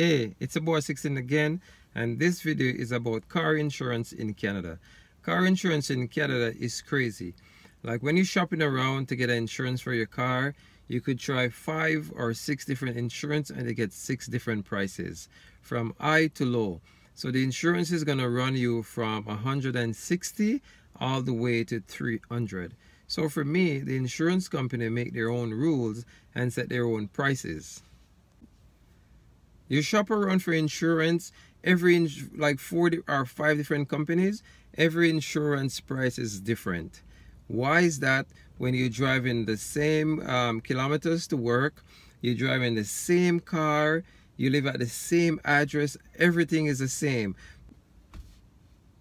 Hey, it's a boy 6TEEN again and this video is about car insurance in Canada. Car insurance in Canada is crazy. Like when you're shopping around to get insurance for your car, you could try five or six different insurance and you get six different prices from high to low. So the insurance is going to run you from 160 all the way to 300. So for me, the insurance company make their own rules and set their own prices. You shop around for insurance, every like 40 or five different companies, every insurance price is different. Why is that? When you're driving the same um, kilometers to work, you're driving the same car, you live at the same address, everything is the same.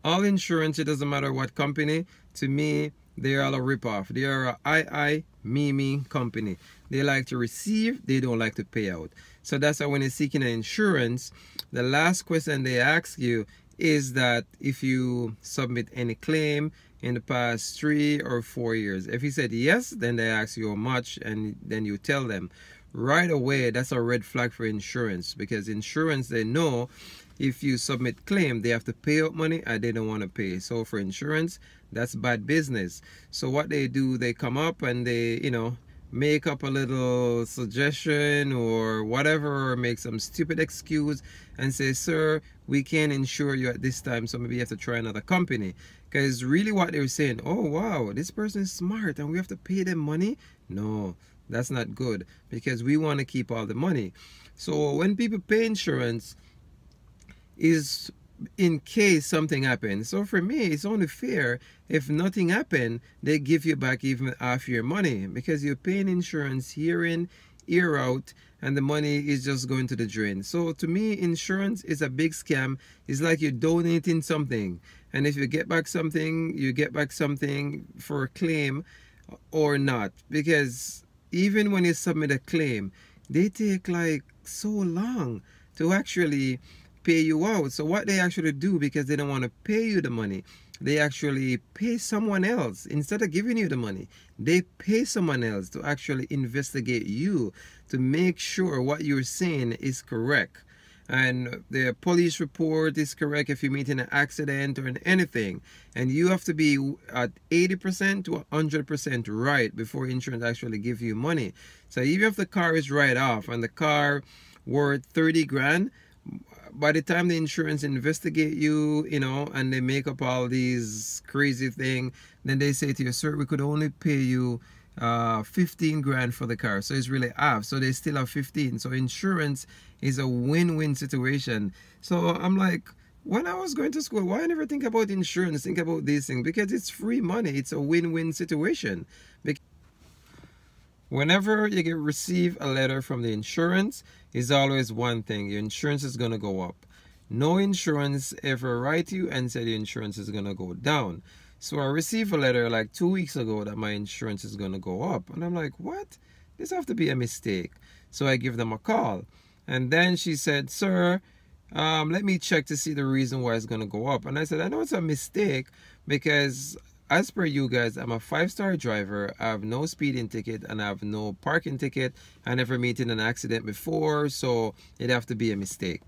All insurance, it doesn't matter what company, to me, they are a ripoff. They are a I, I, me company. They like to receive, they don't like to pay out. So that's why when you're seeking an insurance, the last question they ask you is that if you submit any claim in the past three or four years. If you said yes, then they ask you how much and then you tell them. Right away, that's a red flag for insurance because insurance, they know if you submit claim, they have to pay out money and they don't want to pay. So for insurance, that's bad business. So what they do, they come up and they, you know, make up a little suggestion or whatever or make some stupid excuse and say sir we can't insure you at this time so maybe you have to try another company because really what they're saying oh wow this person is smart and we have to pay them money no that's not good because we want to keep all the money so when people pay insurance is in case something happens. So for me, it's only fair if nothing happened, they give you back even half your money because you're paying insurance year in, year out, and the money is just going to the drain. So to me, insurance is a big scam. It's like you're donating something. And if you get back something, you get back something for a claim or not. Because even when you submit a claim, they take like so long to actually pay you out. So what they actually do because they don't want to pay you the money, they actually pay someone else instead of giving you the money. They pay someone else to actually investigate you to make sure what you're saying is correct. And the police report is correct if you meet in an accident or in anything. And you have to be at 80% to 100% write before insurance actually give you money. So even if the car is right off and the car worth 30 grand, by the time the insurance investigate you, you know, and they make up all these crazy thing, then they say to you, sir, we could only pay you uh, 15 grand for the car. So it's really half. So they still have 15. So insurance is a win-win situation. So I'm like, when I was going to school, why I never think about insurance, think about these things? Because it's free money. It's a win-win situation. Because Whenever you get receive a letter from the insurance, is always one thing. Your insurance is going to go up. No insurance ever write you and say the insurance is going to go down. So I received a letter like two weeks ago that my insurance is going to go up. And I'm like, what? This have to be a mistake. So I give them a call. And then she said, sir, um, let me check to see the reason why it's going to go up. And I said, I know it's a mistake because as per you guys, I'm a five-star driver. I have no speeding ticket and I have no parking ticket. I never met in an accident before, so it'd have to be a mistake.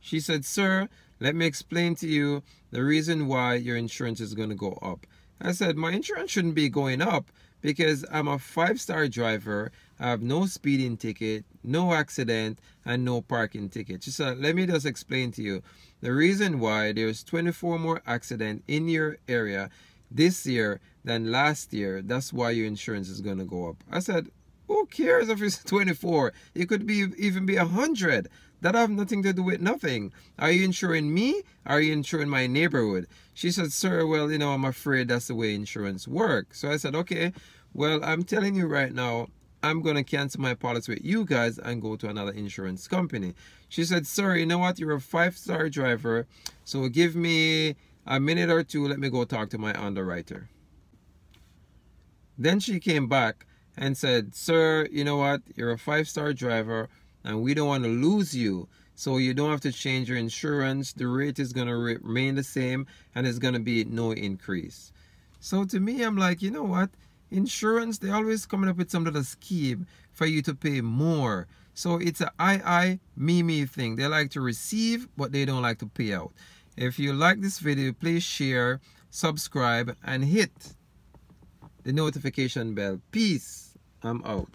She said, sir, let me explain to you the reason why your insurance is going to go up. I said, my insurance shouldn't be going up because I'm a five-star driver. I have no speeding ticket, no accident, and no parking ticket. She said, let me just explain to you. The reason why there's 24 more accidents in your area this year than last year, that's why your insurance is going to go up. I said, who cares if it's 24? It could be even be 100. That have nothing to do with nothing. Are you insuring me? Are you insuring my neighborhood? She said, sir, well, you know, I'm afraid that's the way insurance works. So I said, okay, well, I'm telling you right now, I'm going to cancel my policy with you guys and go to another insurance company. She said, sir, you know what? You're a five-star driver. So give me a minute or two. Let me go talk to my underwriter. Then she came back and said, sir, you know what? You're a five-star driver and we don't want to lose you. So you don't have to change your insurance. The rate is going to remain the same and it's going to be no increase. So to me, I'm like, you know what? Insurance, they're always coming up with some little scheme for you to pay more. So it's a I I me me thing. They like to receive, but they don't like to pay out. If you like this video, please share, subscribe, and hit the notification bell. Peace. I'm out.